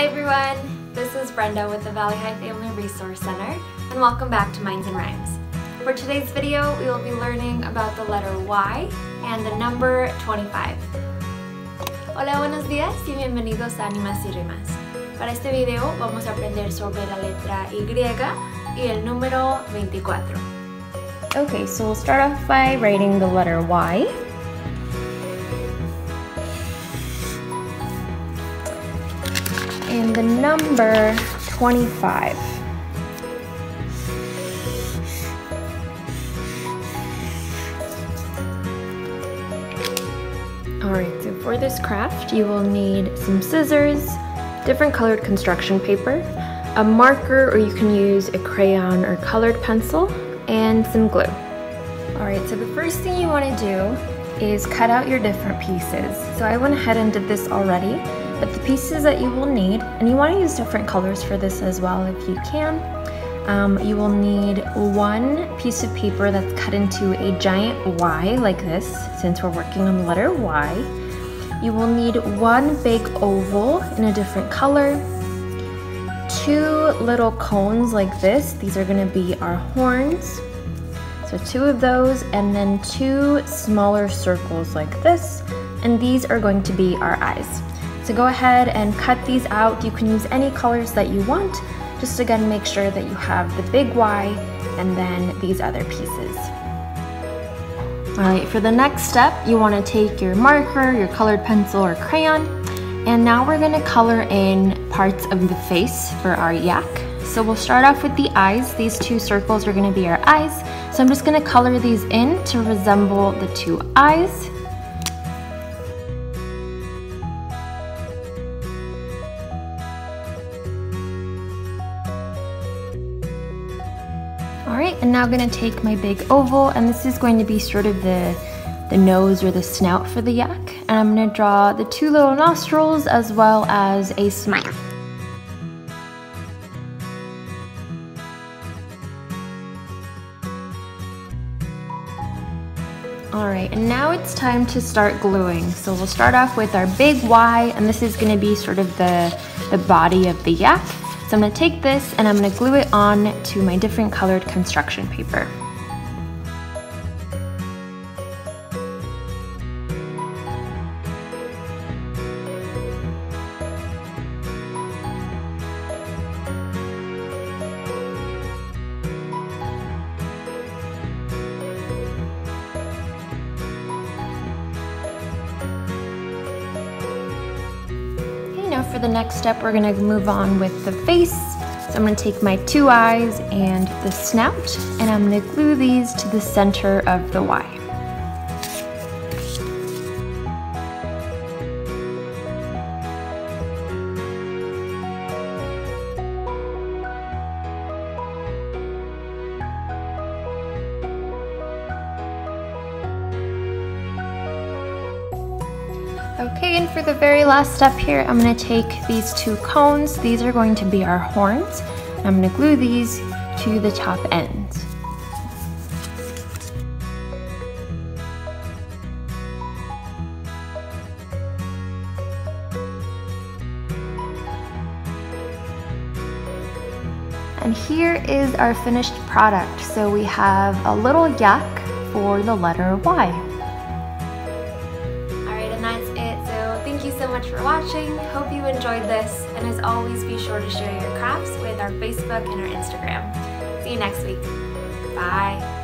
Hi everyone, this is Brenda with the Valley Hi Family Resource Center and welcome back to Minds and Rhymes. For today's video, we will be learning about the letter Y and the number 25. Hola, buenos días y bienvenidos a Animas y Rimas. Para este video vamos a aprender sobre la letra Y y el número 24. Okay, so we'll start off by writing the letter Y. And the number 25. Alright, so for this craft you will need some scissors, different colored construction paper, a marker or you can use a crayon or colored pencil, and some glue. Alright, so the first thing you want to do is cut out your different pieces. So I went ahead and did this already, but the pieces that you will need, and you want to use different colors for this as well if you can, um, you will need one piece of paper that's cut into a giant Y like this, since we're working on the letter Y. You will need one big oval in a different color, two little cones like this. These are gonna be our horns. So two of those, and then two smaller circles like this, and these are going to be our eyes. So go ahead and cut these out. You can use any colors that you want. Just again, make sure that you have the big Y and then these other pieces. All right, for the next step, you wanna take your marker, your colored pencil or crayon, and now we're gonna color in parts of the face for our yak. So we'll start off with the eyes. These two circles are gonna be our eyes. So I'm just gonna color these in to resemble the two eyes. All right, and now I'm gonna take my big oval, and this is going to be sort of the, the nose or the snout for the yak. And I'm gonna draw the two little nostrils as well as a smile. All right, and now it's time to start gluing. So we'll start off with our big Y, and this is gonna be sort of the, the body of the yak. So I'm gonna take this and I'm gonna glue it on to my different colored construction paper. For the next step, we're gonna move on with the face. So I'm gonna take my two eyes and the snout, and I'm gonna glue these to the center of the Y. Okay, and for the very last step here, I'm gonna take these two cones. These are going to be our horns. I'm gonna glue these to the top ends. And here is our finished product. So we have a little yak for the letter Y. Thank you so much for watching. Hope you enjoyed this. And as always, be sure to share your crafts with our Facebook and our Instagram. See you next week. Bye.